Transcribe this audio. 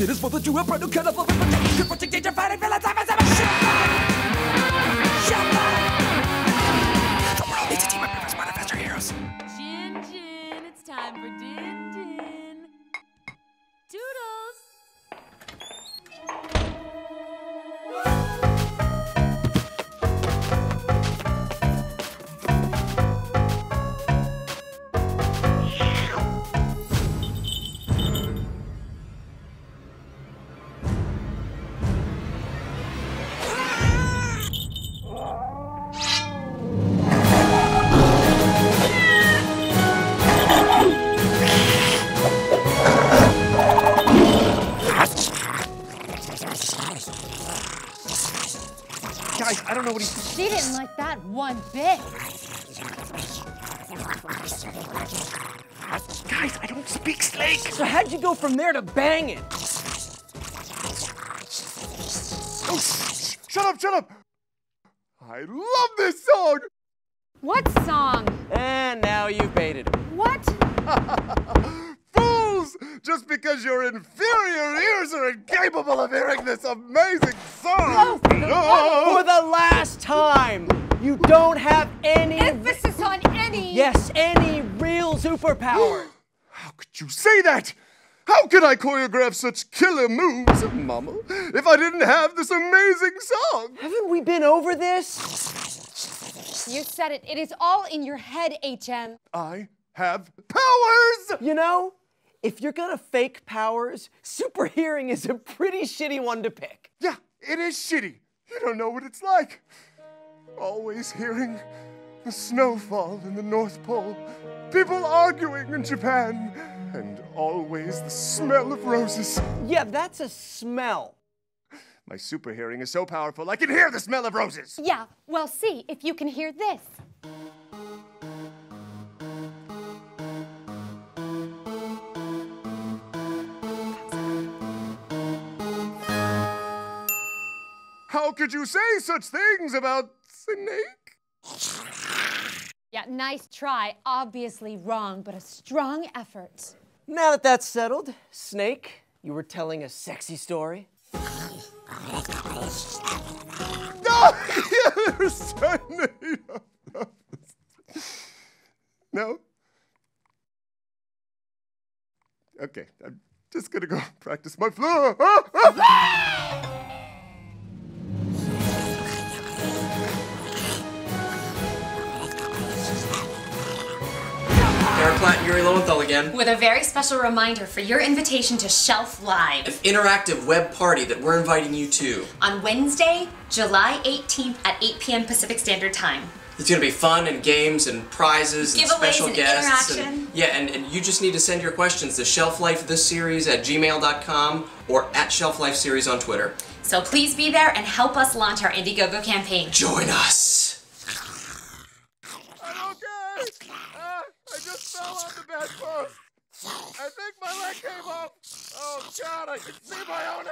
it is for the true friend who cannot love it. Protect danger, fighting villains, I'm a The world needs a team of members, manifest our heroes. Jin Jin, it's time for Din Din. Doodles! Guys, I don't know what he's. She didn't like that one bit. Guys, I don't speak Slake. So how'd you go from there to banging? Oh, sh- shut up, shut up. I love this song. What song? Just because your inferior ears are incapable of hearing this amazing song. Oh, For the last time, you don't have any. Emphasis on any. Yes, any real superpower. How could you say that? How could I choreograph such killer moves, Mama, if I didn't have this amazing song? Haven't we been over this? You said it. It is all in your head, HM. I have powers! You know, if you're gonna fake powers, super hearing is a pretty shitty one to pick. Yeah, it is shitty. You don't know what it's like. Always hearing the snowfall in the North Pole, people arguing in Japan, and always the smell of roses. Yeah, that's a smell. My super hearing is so powerful I can hear the smell of roses. Yeah, well, see if you can hear this. How could you say such things about Snake? Yeah, nice try. Obviously wrong, but a strong effort. Now that that's settled, Snake, you were telling a sexy story. No, you're Snake. No? Okay, I'm just gonna go practice my floor. And Yuri Lowenthal again. With a very special reminder for your invitation to Shelf Live. An interactive web party that we're inviting you to. on Wednesday, July 18th at 8 p.m. Pacific Standard Time. It's gonna be fun and games and prizes and special and guests. interaction. yeah, and, and you just need to send your questions to shelflifetheseries at gmail.com or at shelflifeseries on Twitter. So please be there and help us launch our Indiegogo campaign. Join us. I'm okay. Uh, I just fell on the bedpost. I think my leg came off. Oh God, I can see my own